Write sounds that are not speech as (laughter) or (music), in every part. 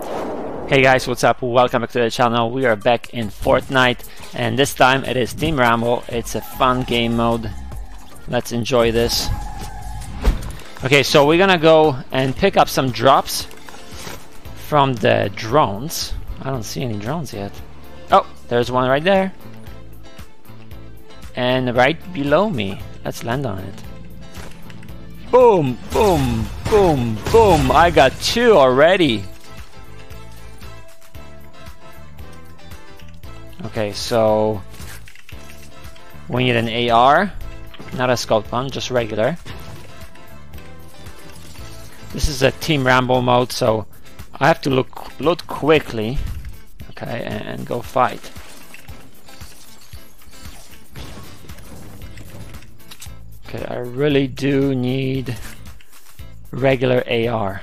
Hey guys, what's up? Welcome back to the channel. We are back in Fortnite and this time it is Team Rumble. It's a fun game mode. Let's enjoy this. Okay, so we're gonna go and pick up some drops from the drones. I don't see any drones yet. Oh, there's one right there. And right below me. Let's land on it. Boom, boom, boom, boom. I got two already. Okay, so we need an AR, not a scout pump, just regular. This is a Team Rumble mode, so I have to look load quickly, okay, and go fight. Okay, I really do need regular AR.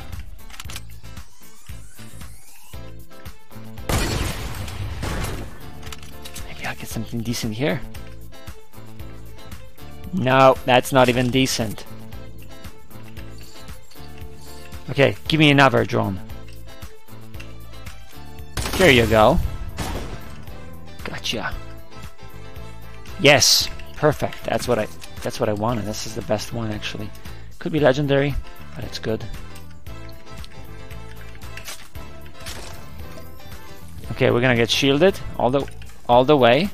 Something decent here. No, that's not even decent. Okay, give me another drone. Here you go. Gotcha. Yes, perfect. That's what I that's what I wanted. This is the best one actually. Could be legendary, but it's good. Okay, we're gonna get shielded all the all the way.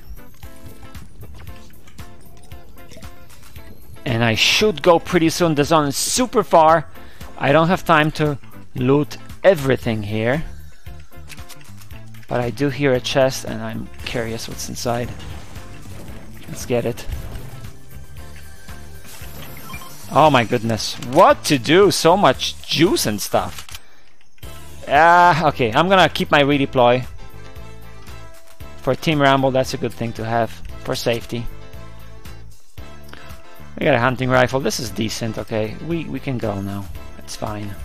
And I should go pretty soon. The zone is super far. I don't have time to loot everything here. But I do hear a chest and I'm curious what's inside. Let's get it. Oh my goodness. What to do? So much juice and stuff. Ah, uh, okay. I'm gonna keep my redeploy. For Team Rumble, that's a good thing to have for safety. We got a hunting rifle. This is decent. Okay, we, we can go now. It's fine.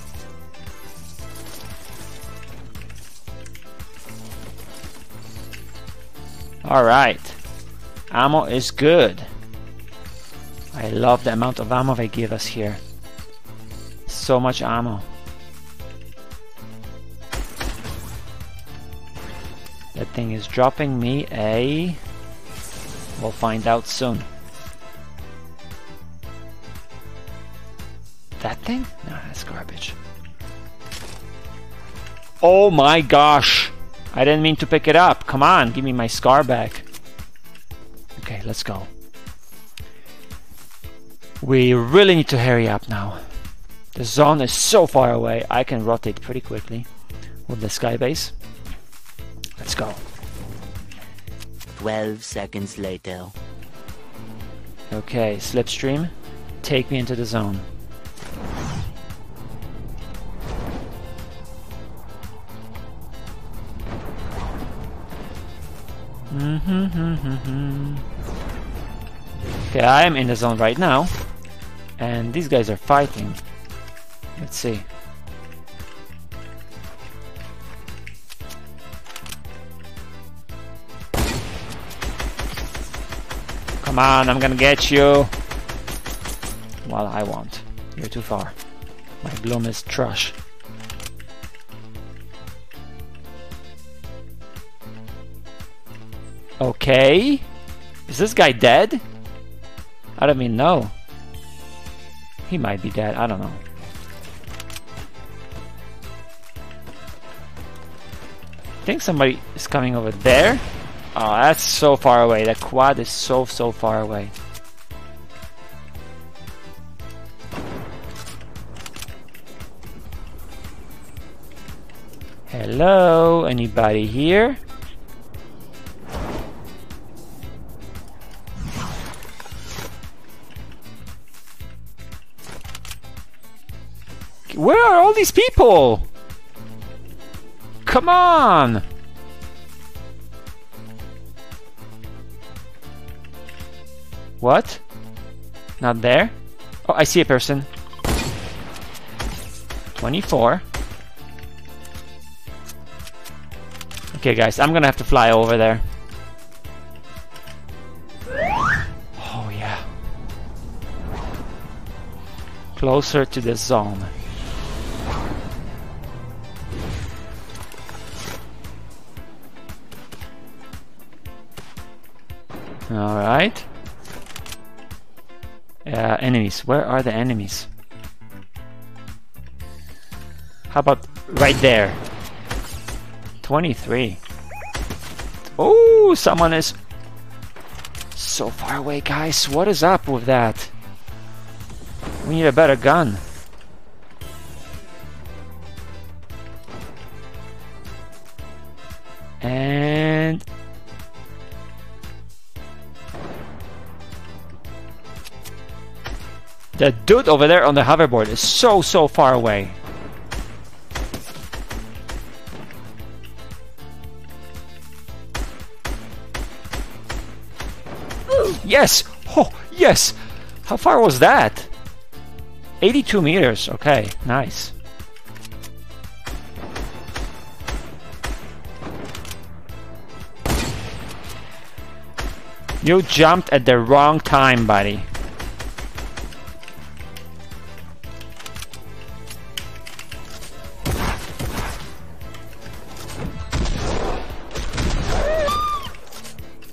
Alright. Ammo is good. I love the amount of ammo they give us here. So much ammo. That thing is dropping me a... We'll find out soon. That thing? No, that's garbage. Oh my gosh! I didn't mean to pick it up. Come on, give me my scar back. Okay, let's go. We really need to hurry up now. The zone is so far away, I can rotate pretty quickly with the skybase. Let's go. 12 seconds later. Okay, slipstream, take me into the zone. Mm-hmm, mm-hmm, mm-hmm. okay, I am in the zone right now, and these guys are fighting. Let's see. Come on, I'm gonna get you. Well, I won't. You're too far. My bloom is trash. Okay. Is this guy dead? I don't even know. He might be dead. I don't know. I think somebody is coming over there. Oh, that's so far away. That quad is so, so far away. Hello? Anybody here? These people? Come on! What? Not there? Oh, I see a person. 24. Okay, guys, I'm gonna have to fly over there. Oh, yeah. Closer to the zone. Alright. Uh, enemies. Where are the enemies? How about right there? 23. Oh, someone is so far away, guys. What is up with that? We need a better gun. And the dude over there on the hoverboard is so so far away. Yes! Oh, yes! How far was that? 82 meters. Okay, nice. You jumped at the wrong time, buddy.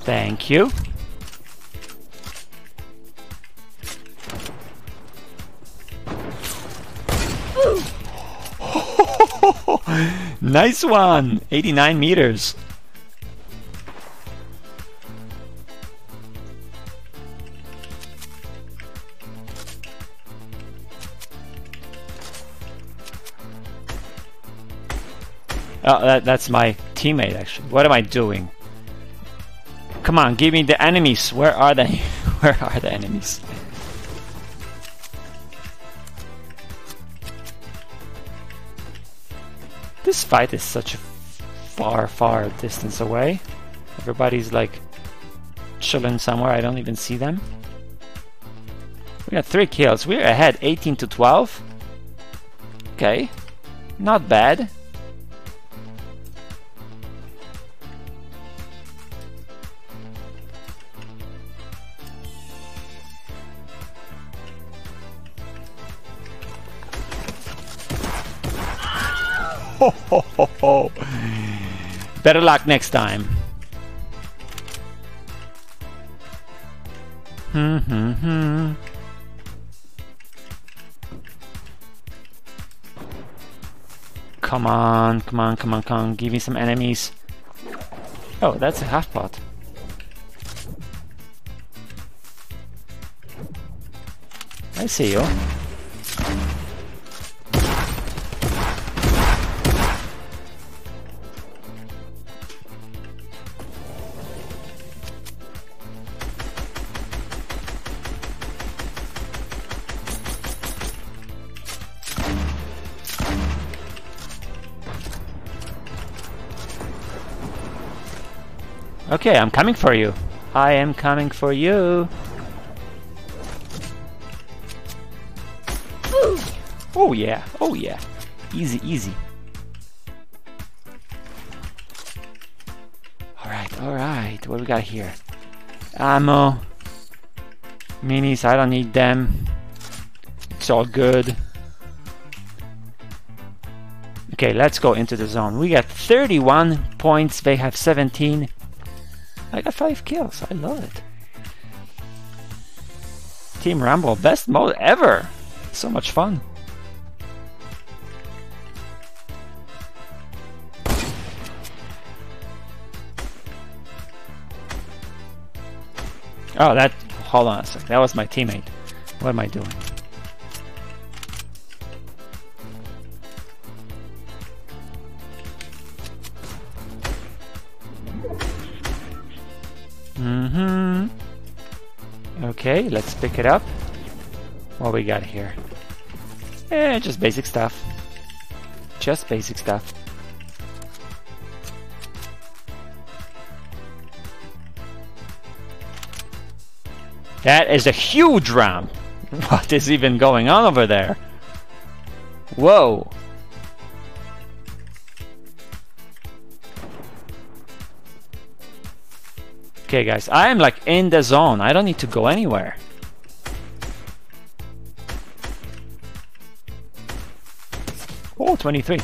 Thank you. (laughs) nice one! 89 meters. Oh, that, that's my teammate actually. What am I doing? Come on, give me the enemies. Where are they? (laughs) Where are the enemies? This fight is such a far, far distance away. Everybody's like chilling somewhere. I don't even see them. We got three kills. We're ahead 18 to 12. Okay. Not bad. Better luck next time. Hmm. Come on, come on, come on, come on. Give me some enemies. Oh, that's a half pot. I see you. Okay, I'm coming for you. I am coming for you. Oh yeah, oh yeah. Easy, easy. Alright, alright. What we got here? Ammo. Minis, I don't need them. It's all good. Okay, let's go into the zone. We got 31 points, they have 17. I got 5 kills, I love it. Team Rumble, best mode ever! So much fun. Oh, that. Hold on a sec. That was my teammate. What am I doing? Let's pick it up. What we got here? Eh, just basic stuff. Just basic stuff. That is a huge ramp. (laughs) What is even going on over there? Whoa. Okay guys, I am like in the zone. I don't need to go anywhere. Oh, 23.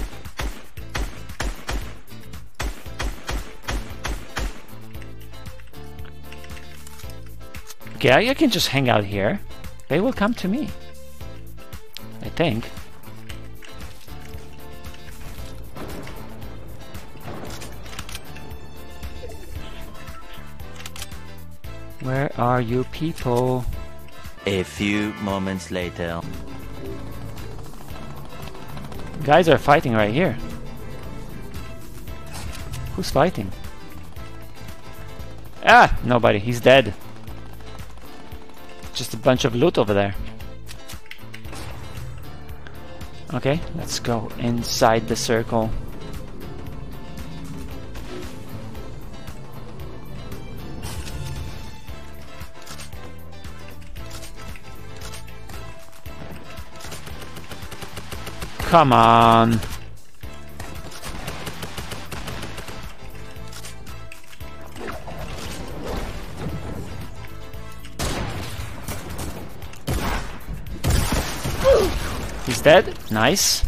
Okay, I, can just hang out here. They will come to me. I think. Where are you people? A few moments later. Guys are fighting right here. Who's fighting? Ah! Nobody. He's dead. Just a bunch of loot over there. Okay, let's go inside the circle. Come on. He's dead. Nice.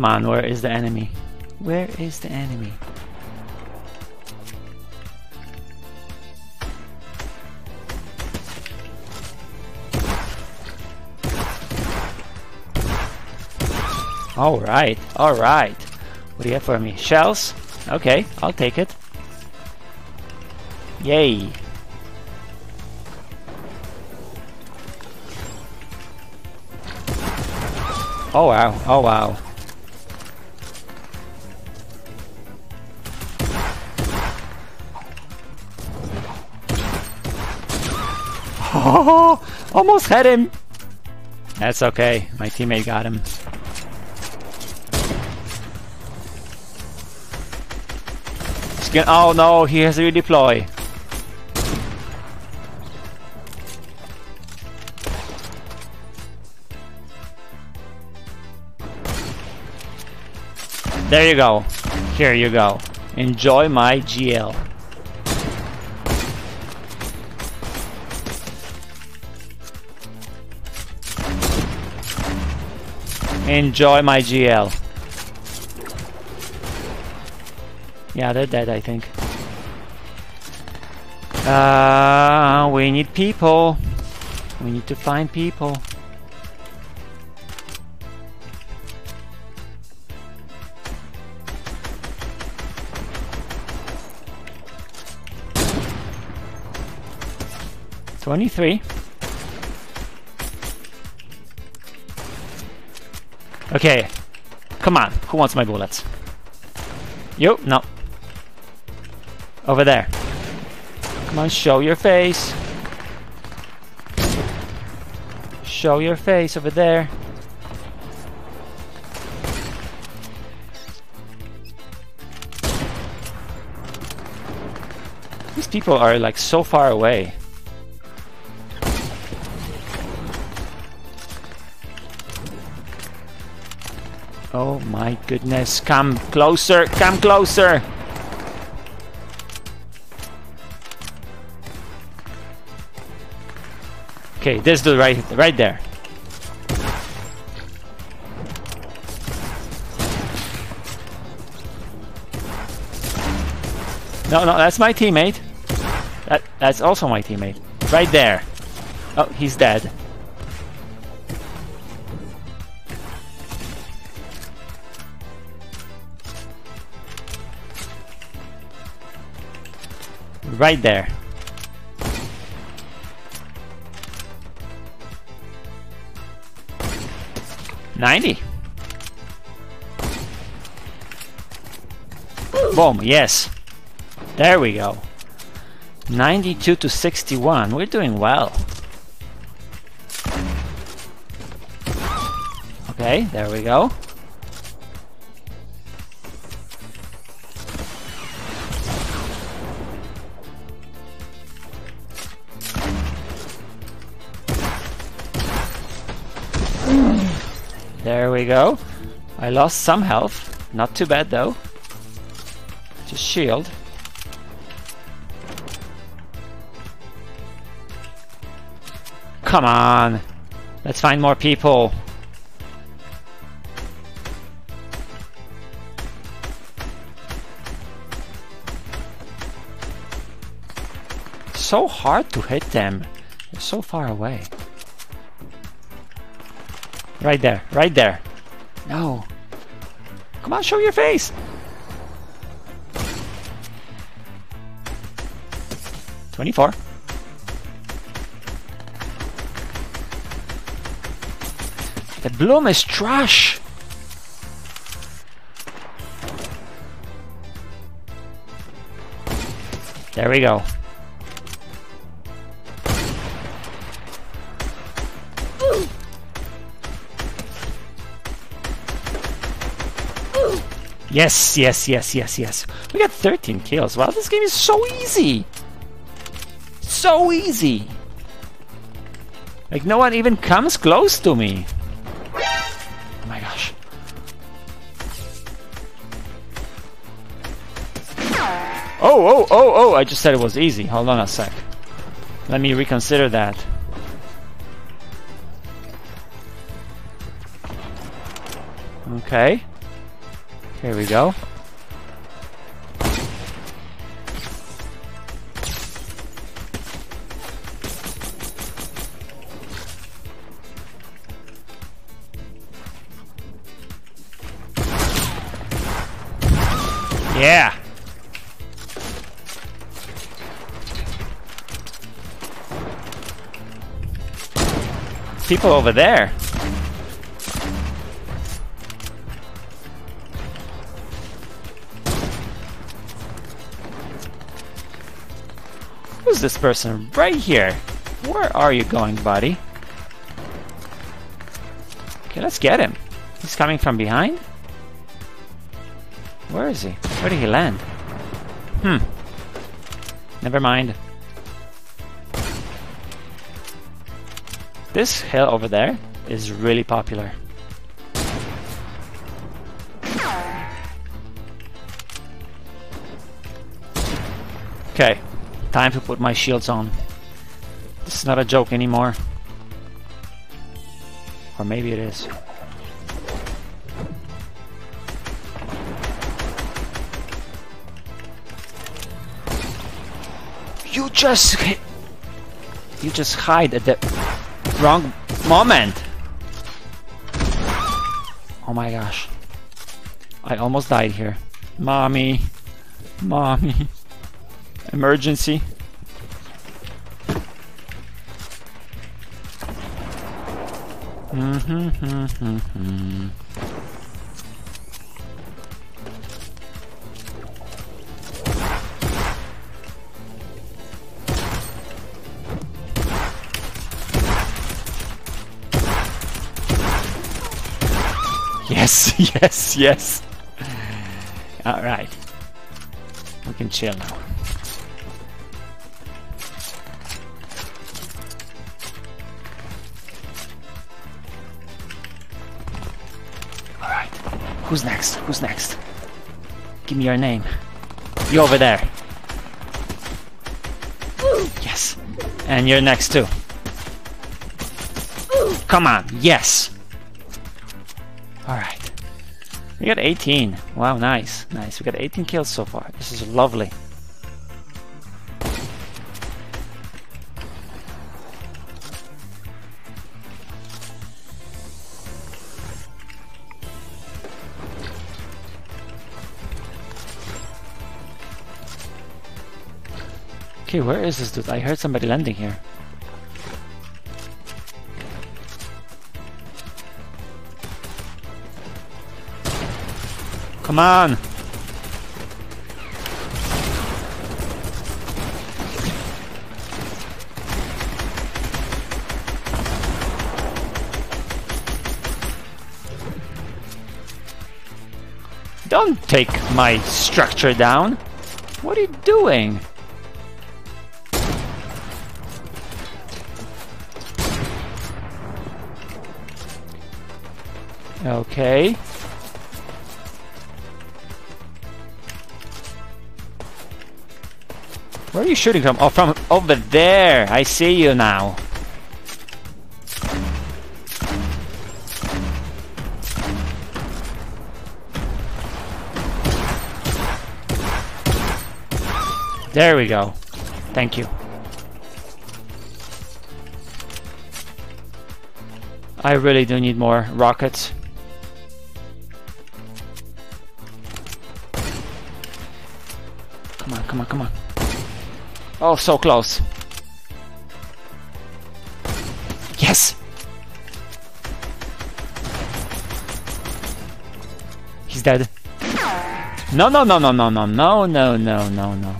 Come on, where is the enemy? Where is the enemy? Alright, alright. What do you have for me? Shells? Okay, I'll take it. Yay. Oh wow, oh wow. Oh, (laughs) almost had him. That's okay. My teammate got him. Gonna, oh no, he has to redeploy. There you go. Here you go. Enjoy my GL. Enjoy my GL. Yeah, they're dead, I think. Uh, we need people. We need to find people. Twenty-three. Okay. Come on. Who wants my bullets? You? No. Over there. Come on, show your face. Show your face over there. These people are like so far away. Oh my goodness, come closer, come closer! Okay, this dude right, right there. No, no, that's my teammate. That, that's also my teammate. Right there. Oh, he's dead. Right there. Ninety. Boom, yes. There we go. 92 to 61. We're doing well. Okay, there we go. We go. I lost some health. Not too bad though. Just shield. Come on. Let's find more people. So hard to hit them. They're so far away. Right there, right there. No. Come on, show your face. Twenty-four. The bloom is trash. There we go. Yes, yes, yes, yes, yes. We got 13 kills. Wow, this game is so easy. So easy. Like, no one even comes close to me. Oh my gosh. Oh, oh, oh, oh, I just said it was easy. Hold on a sec. Let me reconsider that. Okay. Here we go. Yeah. People over there. This person? Right here. Where are you going, buddy? Okay, let's get him. He's coming from behind? Where is he? Where did he land? Hmm. Never mind. This hill over there is really popular. Okay, time to put my shields on. This is not a joke anymore. Or maybe it is. You just you just hide at the wrong moment. Oh my gosh. I almost died here. Mommy. Mommy. Emergency. Mm-hmm. (laughs) Yes, yes, yes. Alright. We can chill now. Who's next? Who's next? Give me your name. You over there. Yes. And you're next too. Come on. Yes. Alright. We got 18. Wow, nice. Nice. We got 18 kills so far. This is lovely. Okay, where is this dude? I heard somebody landing here. Come on! Don't take my structure down! What are you doing? Okay. Where are you shooting from? Oh, from over there. I see you now. There we go. Thank you. I really do need more rockets. Come on, come on. Oh, so close. Yes! He's dead. No, no, no, no, no, no, no, no, no, no, no.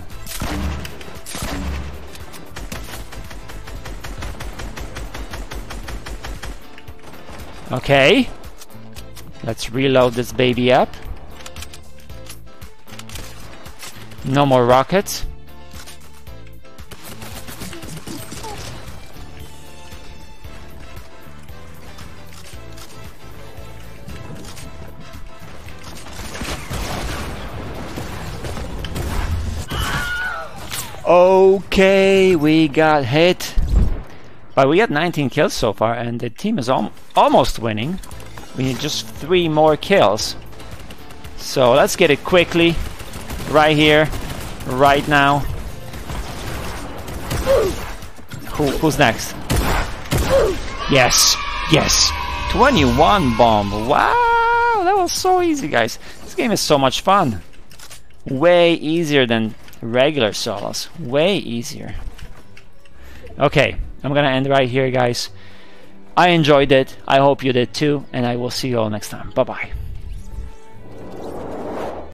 Okay. Let's reload this baby up. No more rockets. Okay, we got hit. But we got 19 kills so far, and the team is al almost winning. We need just three more kills. So let's get it quickly. Right here. Right now. Who, who's next? Yes. Yes. 21 bomb. Wow. That was so easy, guys. This game is so much fun. Way easier than regular solos. Way easier. Okay. I'm gonna end right here, guys. I enjoyed it. I hope you did too. And I will see you all next time. Bye-bye.